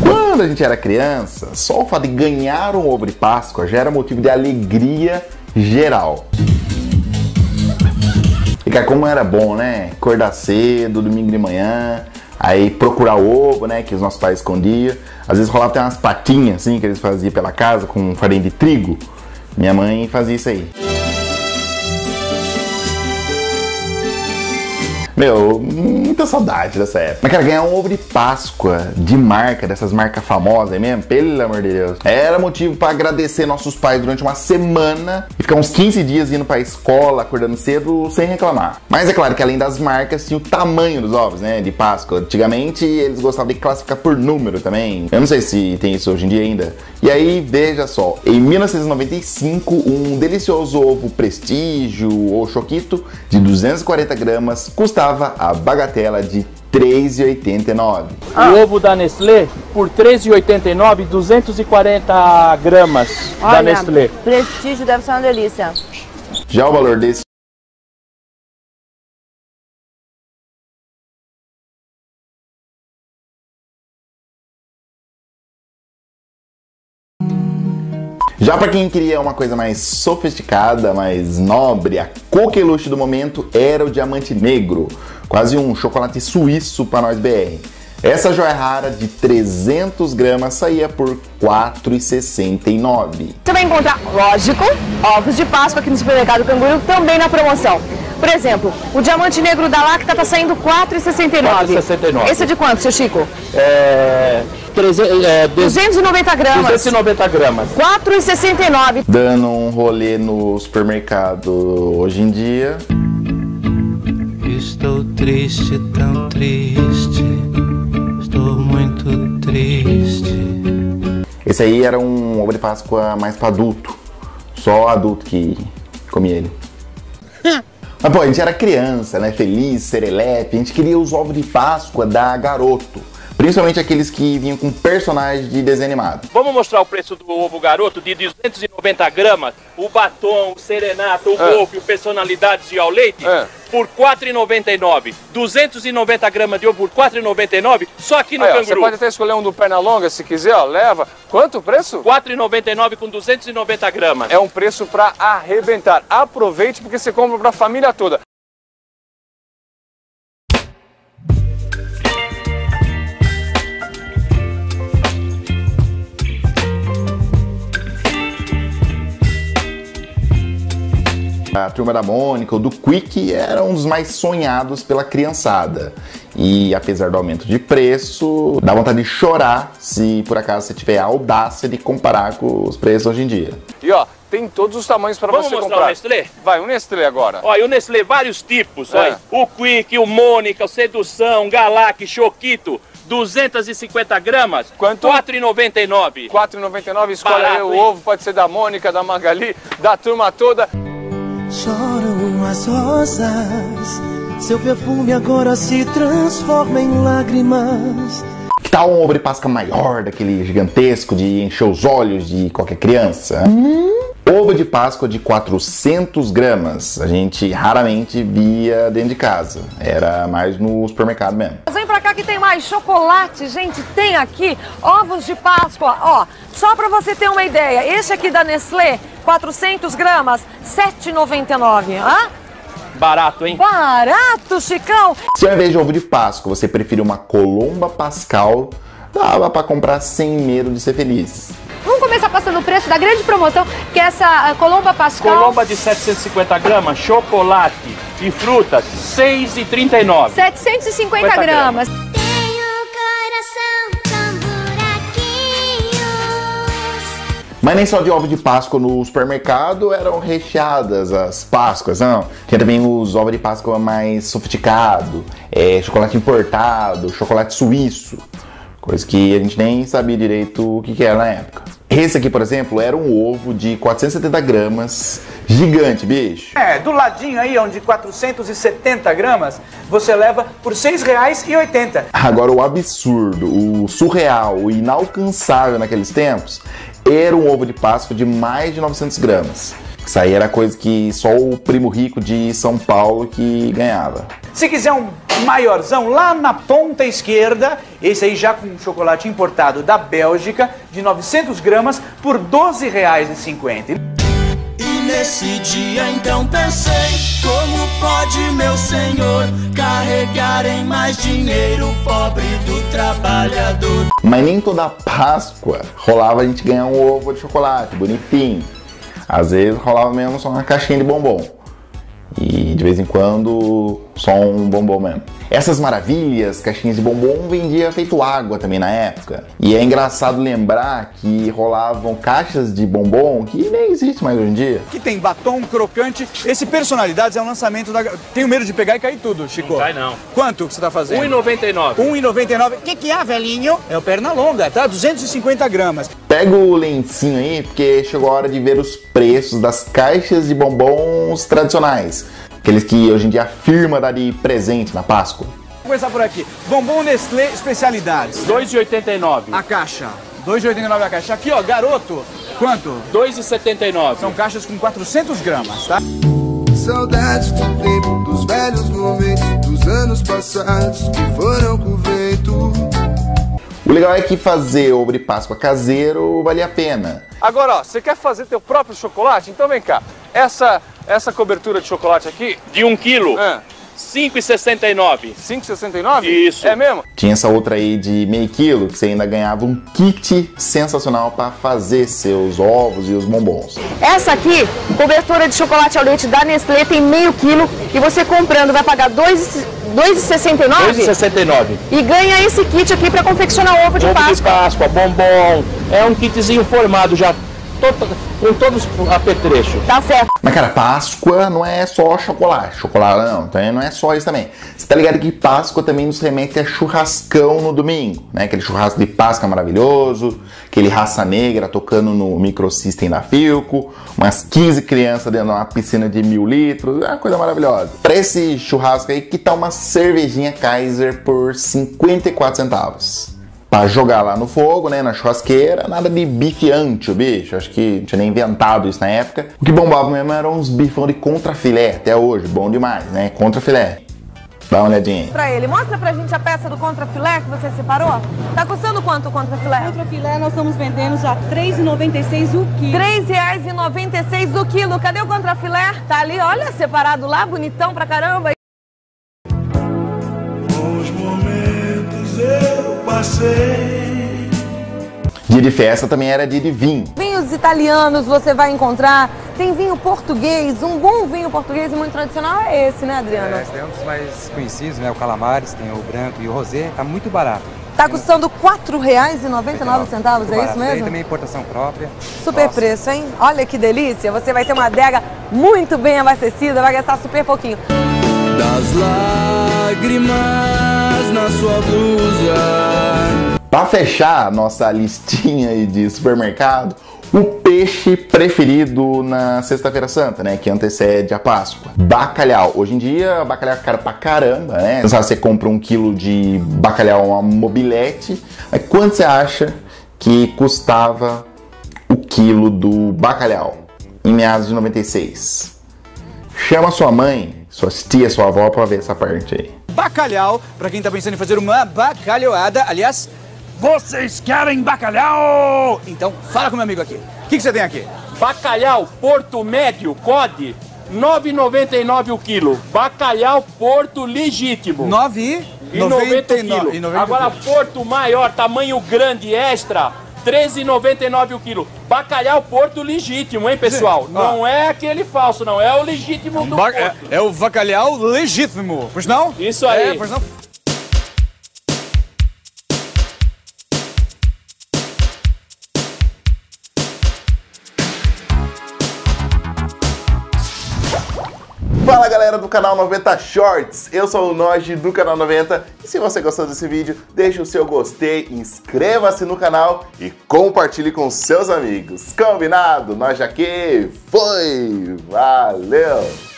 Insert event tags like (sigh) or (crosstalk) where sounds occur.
Quando a gente era criança, só o fato de ganhar um ovo de Páscoa já era motivo de alegria geral. E cara, como era bom, né? Acordar cedo, domingo de manhã, aí procurar ovo, né? Que os nossos pais escondiam. Às vezes rolava até umas patinhas assim que eles faziam pela casa com farinha de trigo. Minha mãe fazia isso aí. Meu, muita saudade dessa época. Mas, cara, ganhar um ovo de Páscoa de marca, dessas marcas famosas aí mesmo, pelo amor de Deus, era motivo para agradecer nossos pais durante uma semana e ficar uns 15 dias indo pra escola, acordando cedo, sem reclamar. Mas é claro que além das marcas, tinha o tamanho dos ovos, né, de Páscoa. Antigamente eles gostavam de classificar por número também. Eu não sei se tem isso hoje em dia ainda. E aí, veja só, em 1995, um delicioso ovo Prestígio ou Choquito de 240 gramas custava a bagatela de 3,89. Ah. O ovo da Nestlé por 3,89, 240 gramas Olha, da Nestlé. Prestígio deve ser uma delícia. Já o valor desse Já para quem queria uma coisa mais sofisticada, mais nobre, a coqueluche do momento era o diamante negro, quase um chocolate suíço para nós BR. Essa joia rara de 300 gramas saía por R$ 4,69. Você vai encontrar, lógico, ovos de Páscoa aqui no supermercado Canguru, também na promoção. Por exemplo, o diamante negro da Lacta tá saindo R$ 4,69. 4,69. Esse é de quanto, seu Chico? É, 300, é, 290 gramas. 290 gramas. R$ 4,69. Dando um rolê no supermercado hoje em dia, Estou triste, tão triste. Estou muito triste. esse aí era um ovo de Páscoa mais para adulto. Só adulto que comia ele. (laughs) Mas pô, a gente era criança, né? Feliz, serelepe. A gente queria os ovos de Páscoa da Garoto. Principalmente aqueles que vinham com personagens de desenho animado. Vamos mostrar o preço do ovo garoto de 290 gramas, o batom, o serenato, o É. golfe, o personalidades e ao leite, É. por R$ 4,99. 290 gramas de ovo por R$ 4,99, só aqui no Aí, ó, você Canguru. pode até escolher um do perna longa se quiser, ó, leva. Quanto o preço? R$ 4,99 com 290 gramas. É um preço pra arrebentar. Aproveite porque você compra pra família toda. A turma da Mônica, o do Quick, era um dos mais sonhados pela criançada. E apesar do aumento de preço, dá vontade de chorar se por acaso você tiver a audácia de comparar com os preços hoje em dia. E ó, tem todos os tamanhos pra Vamos você mostrar comprar. o Nestlé? Vai, o Nestlé agora. Olha, e o Nestlé, vários tipos, É. olha. O Quick, o Mônica, o Sedução, Galac, Choquito, 250 gramas. Quanto? R$ 4,99. 4,99, escolhe aí o ovo, pode ser da Mônica, da Magali, da turma toda. Choram as rosas. Seu perfume agora se transforma em lágrimas. Que tal um ovo de Páscoa maior, daquele gigantesco de encher os olhos de qualquer criança? Ovo de Páscoa de 400 gramas. A gente raramente via dentro de casa. Era mais no supermercado mesmo. Pra cá que tem mais chocolate, gente. Tem aqui ovos de Páscoa. Ó, só pra você ter uma ideia, esse aqui da Nestlé, 400 gramas, R$ 7,99. Hã? Barato, hein? Barato, Chicão. Se ao invés de ovo de Páscoa você preferir uma Colomba Pascal, dava pra comprar sem medo de ser feliz. Vamos começar passando o preço da grande promoção, que é essa ah, Colomba Pascal. Colomba de 750 gramas, chocolate e frutas, R$ 6,39. 750 50 gramas. Tenho coração com buraquinhos. Mas nem só de ovo de Páscoa no supermercado eram recheadas as Páscoas, não. Tinha também os ovos de Páscoa mais sofisticado, é, chocolate importado, chocolate suíço. Coisa que a gente nem sabia direito o que, que era na época. Esse aqui, por exemplo, era um ovo de 470 gramas, gigante, bicho. É, do ladinho aí, onde 470 gramas, você leva por R$ 6,80. Agora, o absurdo, o surreal, o inalcançável naqueles tempos era um ovo de Páscoa de mais de 900 gramas. Isso aí era coisa que só o primo rico de São Paulo que ganhava. Se quiser um maiorzão lá na ponta esquerda, esse aí já com chocolate importado da Bélgica, de 900 gramas, por R$ 12,50. Nesse dia então pensei, como pode meu senhor carregar em mais dinheiro o pobre do trabalhador? Mas nem toda Páscoa rolava a gente ganhar um ovo de chocolate bonitinho. Às vezes rolava mesmo só uma caixinha de bombom. E de vez em quando só um bombom mesmo. Essas maravilhas, caixinhas de bombom, vendia feito água também na época. E é engraçado lembrar que rolavam caixas de bombom que nem existe mais hoje em dia. Que tem batom crocante. Esse Personalidades é um lançamento da. Tenho medo de pegar e cair tudo, Chico. Não cai, não. Quanto que você tá fazendo? 1,99. 1,99. O que, que é, velhinho? É o perna longa, tá? 250 gramas. Pega o lencinho aí, porque chegou a hora de ver os preços das caixas de bombons tradicionais. Aqueles que hoje em dia a firma dá de presente na Páscoa. Vou começar por aqui. Bombom Nestlé Especialidades. 2,89. A caixa. 2,89 a caixa. Aqui, ó, garoto. Quanto? 2,79. São caixas com 400 gramas, tá? Saudades do tempo, dos velhos momentos, dos anos passados que foram com o vento. O legal é que fazer ovo de Páscoa caseiro vale a pena. Agora, ó, você quer fazer teu próprio chocolate? Então vem cá. Essa, essa cobertura de chocolate aqui, De 1 quilo, é 5,69. 5,69? Isso. É mesmo? Tinha essa outra aí de meio quilo que você ainda ganhava um kit sensacional para fazer seus ovos e os bombons. Essa aqui, cobertura de chocolate ao leite da Nestlé, tem meio quilo e você comprando vai pagar R$ 2,69 2,69. e ganha esse kit aqui para confeccionar ovo de Ovo de Páscoa. Páscoa, bombom. É um kitzinho formado já, todo, com todos os apetrechos. Tá certo. Mas cara, Páscoa não é só chocolate. Chocolate não, então não é só isso também. Você tá ligado que Páscoa também nos remete a churrascão no domingo, né? Aquele churrasco de Páscoa maravilhoso, aquele raça negra tocando no microsystem da Filco, umas 15 crianças dentro de uma piscina de mil litros, é uma coisa maravilhosa. Pra esse churrasco aí, que tá uma cervejinha Kaiser por 54 centavos. Pra jogar lá no fogo, né, na churrasqueira, nada de bife ancho, bicho. Acho que não tinha nem inventado isso na época. O que bombava mesmo eram uns bifão de contrafilé, até hoje, bom demais, né? Contrafilé. Dá uma olhadinha aí. Pra ele, mostra pra gente a peça do contrafilé que você separou. Tá custando quanto o contrafilé? Contrafilé nós estamos vendendo já R$ 3,96 o quilo. R$ 3,96 o quilo. Cadê o contrafilé? Tá ali, olha, separado lá, bonitão pra caramba. Passei. Dia de festa também era dia de vinho. Vinhos italianos você vai encontrar. Tem vinho português. Um bom vinho português e muito tradicional é esse, né, Adriano? Esse é um dos mais conhecidos, né? O Calamares, tem o branco e o rosé, tá muito barato. Tá custando R$ 4,99, é isso barato. Tem mesmo? também importação própria. Super Nossa. preço, hein? Olha que delícia. Você vai ter uma adega muito bem abastecida, vai gastar super pouquinho. Das lágrimas na sua blusa. Pra fechar a nossa listinha aí de supermercado, o peixe preferido na Sexta-feira Santa, né? Que antecede a Páscoa. Bacalhau. Hoje em dia, bacalhau é caro pra caramba, né? Sabe, você compra um quilo de bacalhau, uma mobilete. Mas quanto você acha que custava o quilo do bacalhau em meados de 96? Chama sua mãe, suas tias, sua avó pra ver essa parte aí. Bacalhau, pra quem tá pensando em fazer uma bacalhoada. Aliás, vocês querem bacalhau? Então, fala com meu amigo aqui. O que, que você tem aqui? Bacalhau Porto Médio, COD, 9,99 o quilo. Bacalhau Porto Legítimo. 9 e 90 99 quilos. e 90 Agora, quilos. Porto Maior, tamanho grande, extra, 13,99 o quilo. Bacalhau Porto legítimo, hein, pessoal? Sim. Não é aquele falso, não. É o legítimo do Ba- é, Porto. é o bacalhau legítimo, pois não? Isso aí. É, pois não? Fala galera do canal 90 Shorts, eu sou o Noji do canal 90 e se você gostou desse vídeo, deixe o seu gostei, inscreva-se no canal e compartilhe com seus amigos. Combinado? Nós aqui, foi! Valeu!